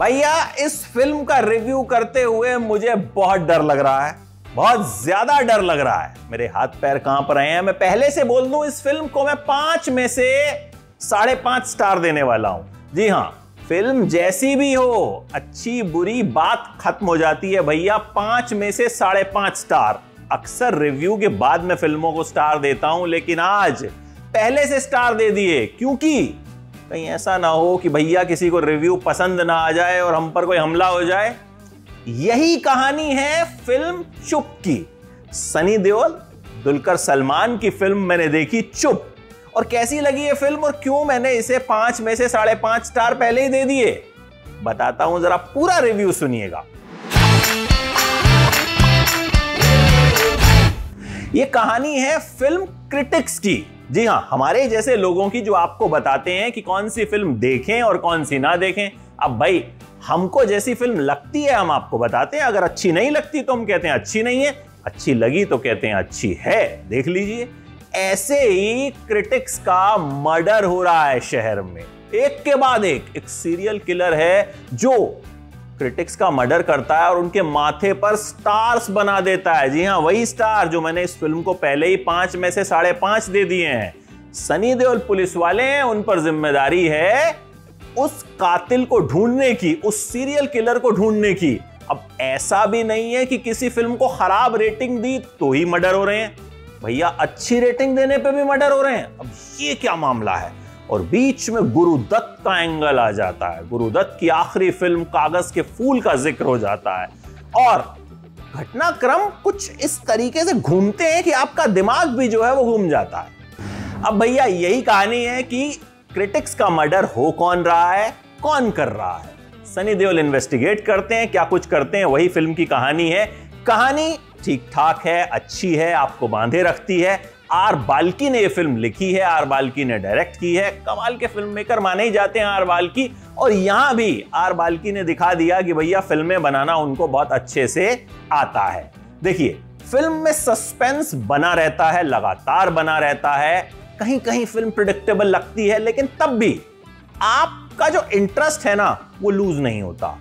भैया, इस फ़िल्म का रिव्यू करते हुए मुझे बहुत डर लग रहा है। बहुत ज़्यादा डर लग रहा है। मेरे हाथ पैर काँप रहे हैं। मैं पहले से बोल दूँ, इस फ़िल्म को मैं पाँच में से साढ़े पाँच स्टार देने वाला हूँ। जी हाँ, फ़िल्म जैसी भी हो, अच्छी बुरी बात खत्म हो जाती है भैया, पाँच में से साढ़े पाँच स्टार। अक्सर रिव्यू के बाद में फ़िल्मों को स्टार देता हूँ, लेकिन आज पहले से स्टार दे दिए, क्योंकि कहीं ऐसा ना हो कि भैया किसी को रिव्यू पसंद ना आ जाए और हम पर कोई हमला हो जाए। यही कहानी है फ़िल्म चुप की। सनी देओल, दुलकर सलमान की फ़िल्म मैंने देखी चुप। और कैसी लगी ये फ़िल्म और क्यों मैंने इसे पाँच में से साढ़े पाँच स्टार पहले ही दे दिए? बताता हूँ, जरा पूरा रिव्यू सुनिएगा। ये कहानी है फ़िल्म क्रिटिक्स की। जी हाँ हमारे जैसे लोगों की जो आपको बताते हैं कि कौन सी फ़िल्म देखें और कौन सी ना देखें, अब भाई, हमको जैसी फ़िल्म लगती है, हम आपको बताते हैं। अगर अच्छी नहीं लगती तो हम कहते हैं अच्छी नहीं है, अच्छी लगी तो कहते हैं अच्छी है, देख लीजिए। ऐसे ही क्रिटिक्स का मर्डर हो रहा है शहर में। एक के बाद एक एक सीरियल किलर है जो क्रिटिक्स का मर्डर करता है और उनके माथे पर स्टार्स बना देता है। जी हाँ वही स्टार जो मैंने इस फ़िल्म को पहले ही पाँच में से साढ़े पाँच दे दिए हैं। सनी देओल पुलिस वाले हैं, उन पर ज़िम्मेदारी है उस कातिल को ढूँढने की, उस सीरियल किलर को ढूँढने की। अब ऐसा भी नहीं है कि किसी फ़िल्म को खराब रेटिंग दी तो ही मर्डर हो रहे हैं। भैया, अच्छी रेटिंग देने पे भी मर्डर हो रहे हैं। अब ये क्या मामला है? और बीच में गुरुदत्त का एंगल आ जाता है। गुरुदत्त की आखिरी फ़िल्म कागज़ के फूल का ज़िक्र हो जाता है। और घटनाक्रम कुछ इस तरीके से घूमते हैं कि आपका दिमाग भी जो है वो घूम जाता है। अब भैया, यही कहानी है कि क्रिटिक्स का मर्डर हो कौन रहा है? कौन कर रहा है? सनी देओल इन्वेस्टिगेट करते हैं, क्या कुछ करते हैं, वही फ़िल्म की कहानी है। कहानी ठीक ठाक है, अच्छी है, आपको बांधे रखती है। आर बाल्की ने यह फ़िल्म लिखी है, आर बाल्की ने डायरेक्ट की है। कमाल के फ़िल्म मेकर माने ही जाते हैं आर बाल्की। और यहाँ भी आर बाल्की ने दिखा दिया कि भैया फ़िल्में बनाना उनको बहुत अच्छे से आता है। देखिए फ़िल्म में सस्पेंस बना रहता है, लगातार बना रहता है। कहीं कहीं फ़िल्म प्रिडिक्टेबल लगती है, लेकिन तब भी आपका जो इंटरेस्ट है ना, वो लूज नहीं होता।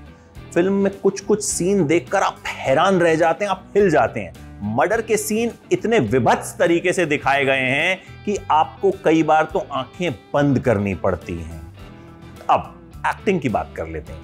फ़िल्म में कुछ कुछ सीन देखकर आप हैरान रह जाते हैं, आप हिल जाते हैं। मर्डर के सीन इतने विभत्स तरीके से दिखाए गए हैं कि आपको कई बार तो आँखें बंद करनी पड़ती हैं। अब एक्टिंग की बात कर लेते हैं।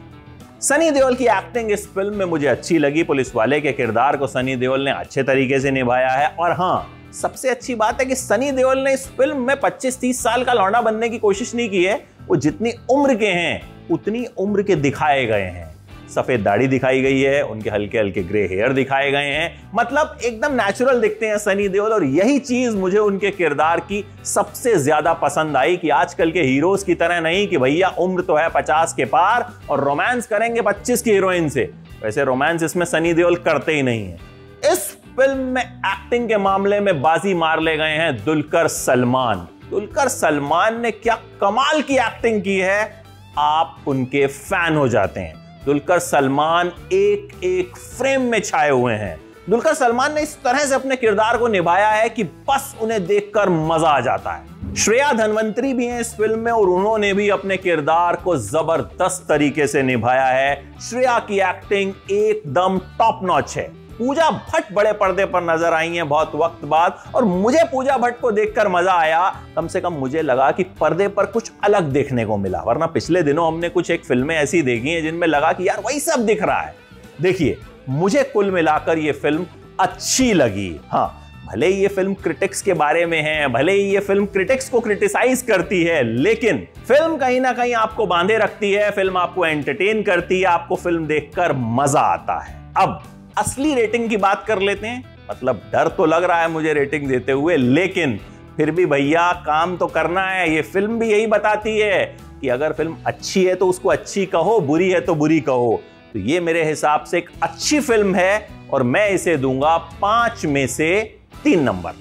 सनी देओल की एक्टिंग इस फ़िल्म में मुझे अच्छी लगी। पुलिस वाले के किरदार को सनी देओल ने अच्छे तरीके से निभाया है। और हाँ सबसे अच्छी बात है कि सनी देओल ने इस फ़िल्म में 25-30 साल का लौंडा बनने की कोशिश नहीं की है। वो जितनी उम्र के हैं, उतनी उम्र के दिखाए गए हैं। सफ़ेद दाढ़ी दिखाई गई है, उनके हल्के हल्के ग्रे हेयर दिखाए गए हैं। मतलब एकदम नेचुरल दिखते हैं सनी देओल और यही चीज़ मुझे उनके किरदार की सबसे ज़्यादा पसंद आई कि आजकल के हीरोज की तरह नहीं कि भैया उम्र तो है पचास के पार और रोमांस करेंगे पच्चीस की हीरोइन से। वैसे रोमांस इसमें सनी देओल करते ही नहीं है। इस फ़िल्म में एक्टिंग के मामले में बाजी मार ले गए हैं दुलकर सलमान। दुलकर सलमान ने क्या कमाल की एक्टिंग की है, आप उनके फ़ैन हो जाते हैं। दुलकर सलमान एक एक फ्रेम में छाए हुए हैं। दुलकर सलमान ने इस तरह से अपने किरदार को निभाया है कि बस उन्हें देखकर मज़ा आ जाता है। श्रेया धनवंतरी भी हैं इस फ़िल्म में और उन्होंने भी अपने किरदार को ज़बरदस्त तरीके से निभाया है। श्रेया की एक्टिंग एकदम टॉप नॉच है। पूजा भट्ट बड़े पर्दे पर नज़र आई हैं बहुत वक्त बाद और मुझे पूजा भट्ट को देखकर मज़ा आया। कम से कम मुझे लगा कि पर्दे पर कुछ अलग देखने को मिला, वरना पिछले दिनों हमने कुछ एक फ़िल्में ऐसी देखी हैं जिनमें लगा कि यार वही सब दिख रहा है। देखिए, मुझे कुल मिलाकर यह फ़िल्म अच्छी लगी। हाँ भले ही ये फ़िल्म क्रिटिक्स के बारे में है, भले ही ये फ़िल्म क्रिटिक्स को क्रिटिसाइज करती है, लेकिन फ़िल्म कहीं ना कहीं आपको बांधे रखती है, फ़िल्म आपको एंटरटेन करती है, आपको फ़िल्म देखकर मज़ा आता है। अब असली रेटिंग की बात कर लेते हैं। मतलब डर तो लग रहा है मुझे रेटिंग देते हुए, लेकिन फिर भी भैया काम तो करना है, ये फ़िल्म भी यही बताती है कि अगर फ़िल्म अच्छी है तो उसको अच्छी कहो, बुरी है तो बुरी कहो। तो ये मेरे हिसाब से एक अच्छी फ़िल्म है और मैं इसे दूँगा पाँच में से तीन नंबर